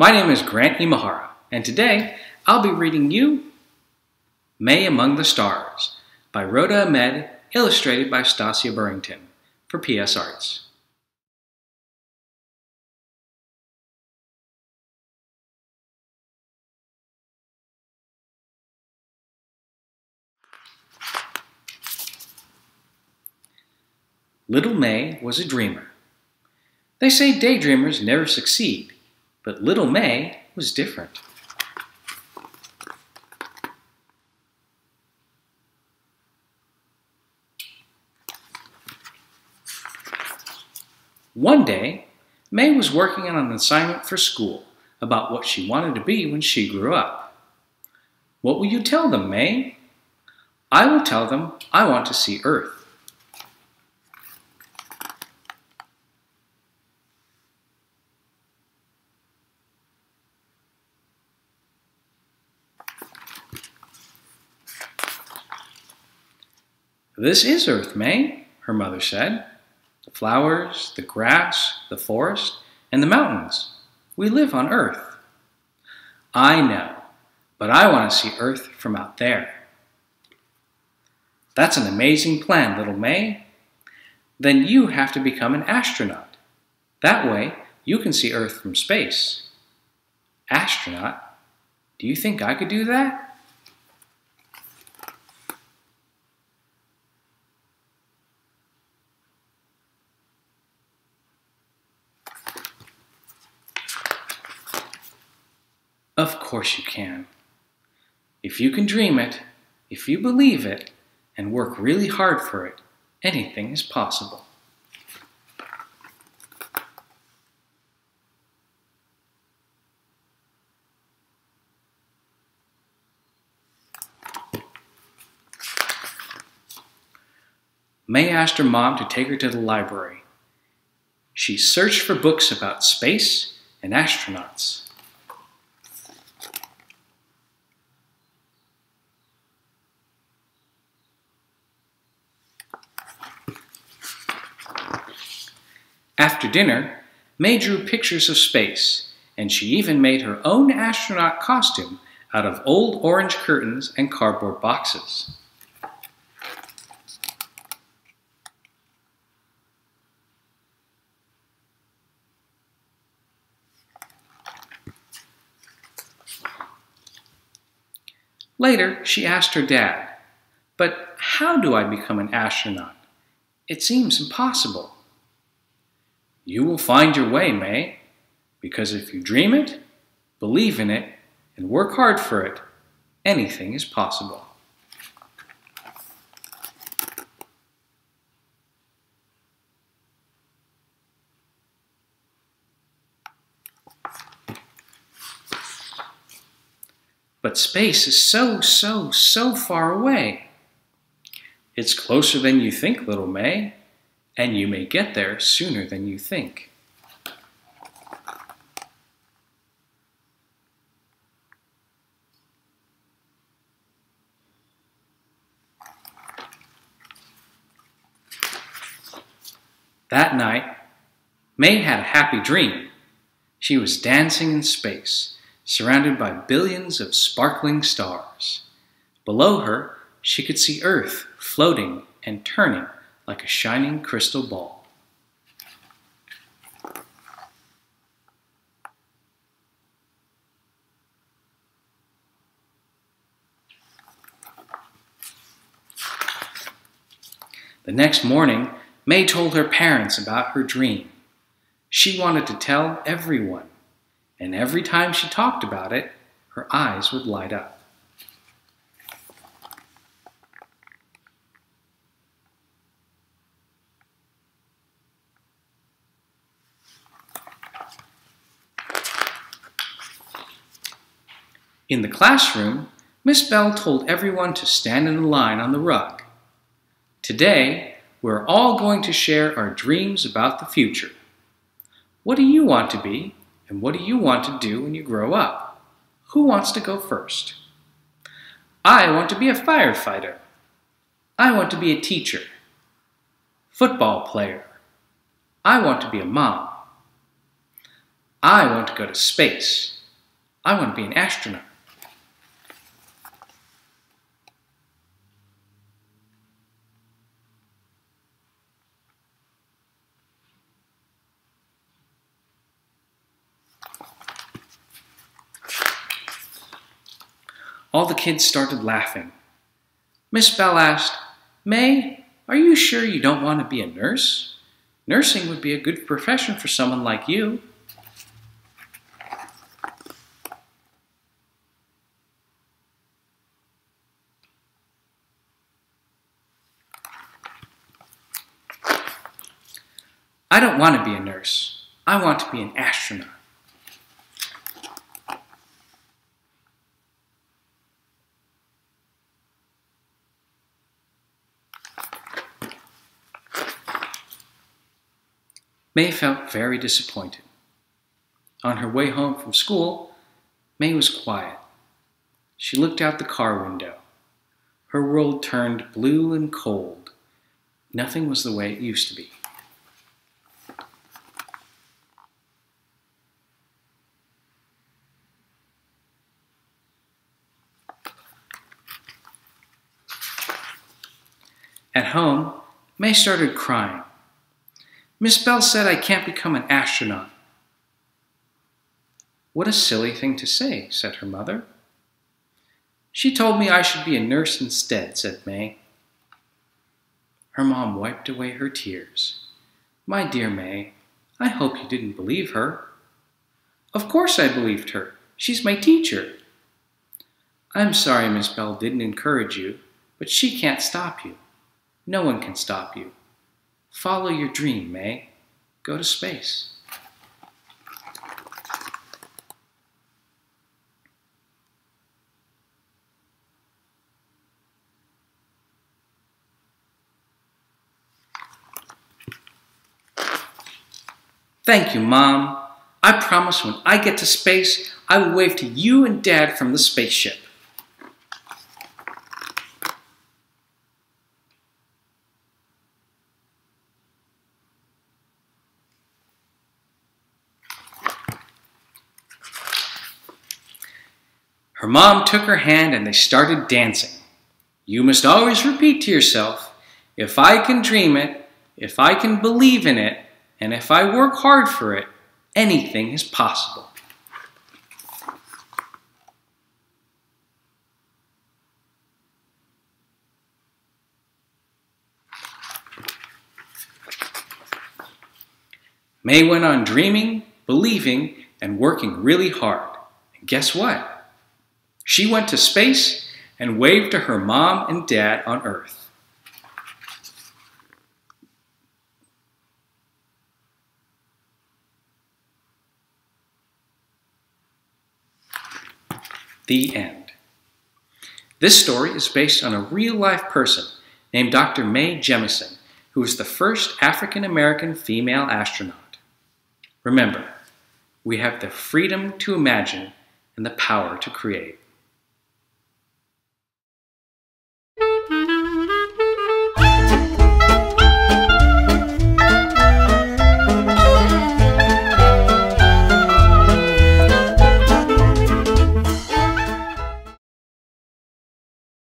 my name is Grant Imahara, and today I'll be reading you Mae Among the Stars by Roda Ahmed, illustrated by Stasia Burrington for PS Arts. Little Mae was a dreamer. They say daydreamers never succeed, but little Mae was different. One day, Mae was working on an assignment for school about what she wanted to be when she grew up. What will you tell them, Mae? I will tell them I want to see Earth. This is Earth, Mae, her mother said. The flowers, the grass, the forest, and the mountains. We live on Earth. I know, but I want to see Earth from out there. That's an amazing plan, little Mae. Then you have to become an astronaut. That way, you can see Earth from space. Astronaut? Do you think I could do that? Of course you can. If you can dream it, if you believe it, and work really hard for it, anything is possible. Mae asked her mom to take her to the library. She searched for books about space and astronauts. After dinner, Mae drew pictures of space, and she even made her own astronaut costume out of old orange curtains and cardboard boxes. Later, she asked her dad, But how do I become an astronaut? It seems impossible. You will find your way, Mae, because if you dream it, believe in it, and work hard for it, anything is possible. But space is so, so, so far away. It's closer than you think, little Mae and you may get there sooner than you think. That night, Mae had a happy dream. She was dancing in space, surrounded by billions of sparkling stars. Below her, she could see Earth floating and turning like a shining crystal ball. The next morning, Mae told her parents about her dream. She wanted to tell everyone, and every time she talked about it, her eyes would light up. In the classroom, Miss Bell told everyone to stand in a line on the rug. Today, we're all going to share our dreams about the future. What do you want to be, and what do you want to do when you grow up? Who wants to go first? I want to be a firefighter. I want to be a teacher. Football player. I want to be a mom. I want to go to space. I want to be an astronaut. All the kids started laughing. Miss Bell asked, Mae, are you sure you don't want to be a nurse? Nursing would be a good profession for someone like you. I don't want to be a nurse. I want to be an astronaut. Mae felt very disappointed. On her way home from school, Mae was quiet. She looked out the car window. Her world turned blue and cold. Nothing was the way it used to be. At home, Mae started crying. Miss Bell said I can't become an astronaut. What a silly thing to say, said her mother. She told me I should be a nurse instead, said Mae. Her mom wiped away her tears. My dear Mae, I hope you didn't believe her. Of course I believed her. She's my teacher. I'm sorry Miss Bell didn't encourage you, but she can't stop you. No one can stop you. Follow your dream, Mae. Go to space. Thank you, Mom. I promise when I get to space, I will wave to you and Dad from the spaceship. Her mom took her hand and they started dancing. You must always repeat to yourself, if I can dream it, if I can believe in it, and if I work hard for it, anything is possible. Mae went on dreaming, believing, and working really hard. And guess what? She went to space and waved to her mom and dad on Earth. The end. This story is based on a real life person named Dr. Mae Jemison, who was the first African American female astronaut. Remember, we have the freedom to imagine and the power to create.